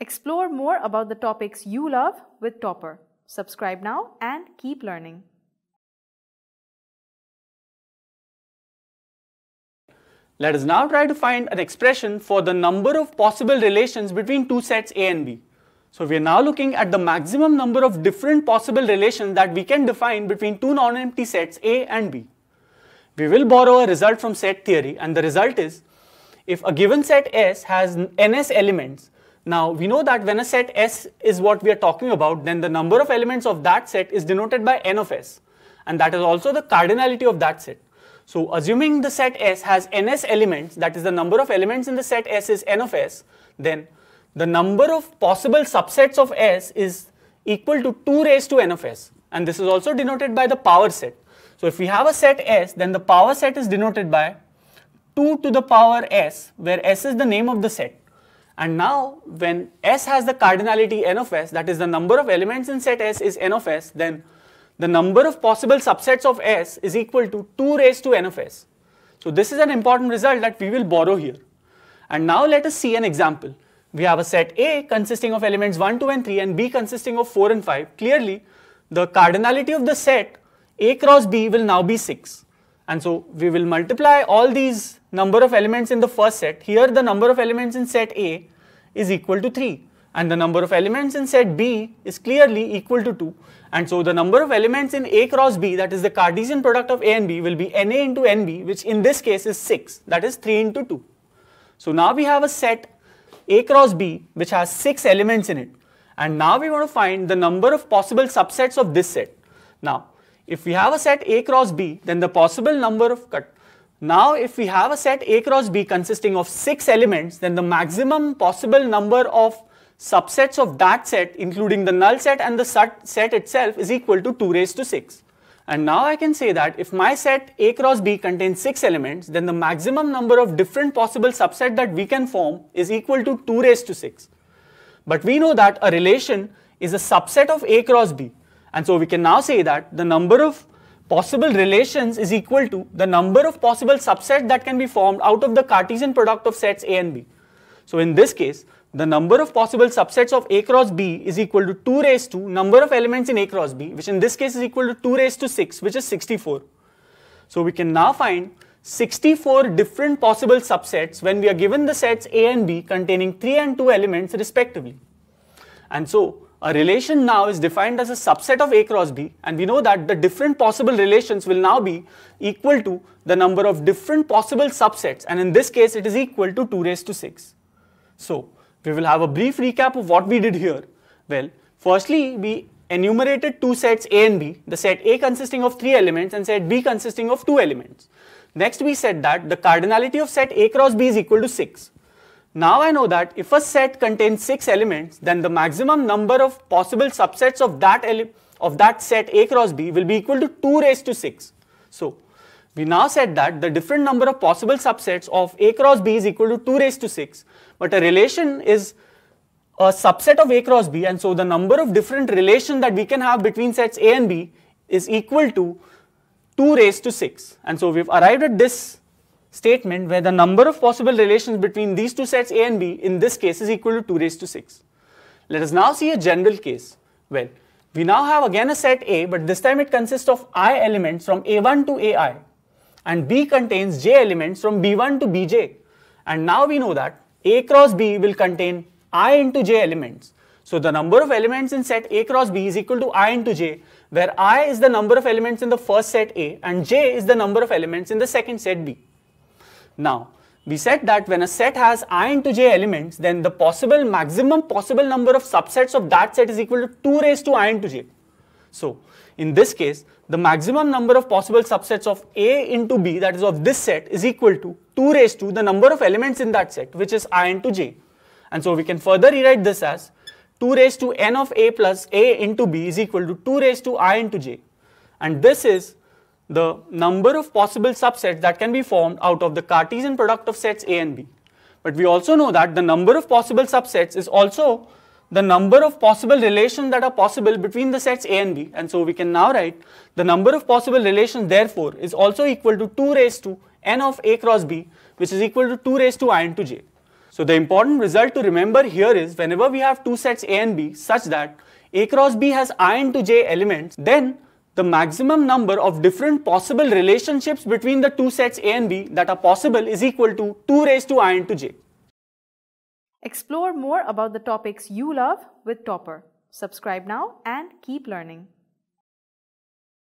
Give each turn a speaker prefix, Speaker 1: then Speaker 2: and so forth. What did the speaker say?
Speaker 1: Explore more about the topics you love with Toppr. Subscribe now and keep learning.
Speaker 2: Let us now try to find an expression for the number of possible relations between two sets A and B. So we are now looking at the maximum number of different possible relations that we can define between two non-empty sets A and B. We will borrow a result from set theory and the result is if a given set S has ns elements, now we know that when a set S is what we are talking about, then the number of elements of that set is denoted by n of S and that is also the cardinality of that set. So assuming the set S has ns elements, that is the number of elements in the set S is n of S, then the number of possible subsets of S is equal to 2 raised to n of S and this is also denoted by the power set. So if we have a set S, then the power set is denoted by 2 to the power S, where S is the name of the set. And now when S has the cardinality n of S, that is the number of elements in set S is n of S, then the number of possible subsets of S is equal to 2 raised to n of S. So this is an important result that we will borrow here. And now let us see an example. We have a set A consisting of elements 1, 2 and 3 and B consisting of 4 and 5. Clearly, the cardinality of the set a cross B will now be 6. And so we will multiply all these number of elements in the first set. Here the number of elements in set A is equal to 3 and the number of elements in set B is clearly equal to 2. And so the number of elements in A cross B that is the Cartesian product of A and B will be NA into NB which in this case is 6 that is 3 into 2. So now we have a set A cross B which has 6 elements in it and now we want to find the number of possible subsets of this set. Now if we have a set A cross B, then the possible number of cut. Now, if we have a set A cross B consisting of 6 elements, then the maximum possible number of subsets of that set, including the null set and the set itself, is equal to 2 raised to 6. And now I can say that if my set A cross B contains 6 elements, then the maximum number of different possible subset that we can form is equal to 2 raised to 6. But we know that a relation is a subset of A cross B. And so we can now say that the number of possible relations is equal to the number of possible subsets that can be formed out of the Cartesian product of sets A and B. So in this case, the number of possible subsets of A cross B is equal to 2 raised to number of elements in A cross B, which in this case is equal to 2 raised to 6, which is 64. So we can now find 64 different possible subsets when we are given the sets A and B containing 3 and 2 elements respectively. And so a relation now is defined as a subset of A cross B and we know that the different possible relations will now be equal to the number of different possible subsets and in this case it is equal to 2 raised to 6. So we will have a brief recap of what we did here. Well, firstly we enumerated two sets A and B, the set A consisting of 3 elements and set B consisting of 2 elements. Next we said that the cardinality of set A cross B is equal to 6. Now I know that if a set contains 6 elements, then the maximum number of possible subsets of that, of that set A cross B will be equal to 2 raised to 6. So, we now said that the different number of possible subsets of A cross B is equal to 2 raised to 6, but a relation is a subset of A cross B and so the number of different relations that we can have between sets A and B is equal to 2 raised to 6. And so we've arrived at this statement where the number of possible relations between these two sets A and B in this case is equal to 2 raised to 6. Let us now see a general case. Well, we now have again a set A, but this time it consists of i elements from A1 to AI and B contains j elements from B1 to Bj. And now we know that A cross B will contain i into j elements. So the number of elements in set A cross B is equal to i into j, where i is the number of elements in the first set A and j is the number of elements in the second set B. Now, we said that when a set has i into j elements, then the possible maximum possible number of subsets of that set is equal to 2 raised to i into j. So, in this case, the maximum number of possible subsets of A into B, that is of this set, is equal to 2 raised to the number of elements in that set, which is i into j. And so we can further rewrite this as 2 raised to n of A plus A into B is equal to 2 raised to i into j. And this is the number of possible subsets that can be formed out of the Cartesian product of sets A and B. But we also know that the number of possible subsets is also the number of possible relations that are possible between the sets A and B. And so we can now write the number of possible relations therefore is also equal to 2 raised to n of A cross B which is equal to 2 raised to i into j. So the important result to remember here is whenever we have two sets A and B such that A cross B has i into j elements, then the maximum number of different possible relationships between the two sets A and B that are possible is equal to 2 raised to i into j.
Speaker 1: Explore more about the topics you love with Toppr. Subscribe now and keep learning.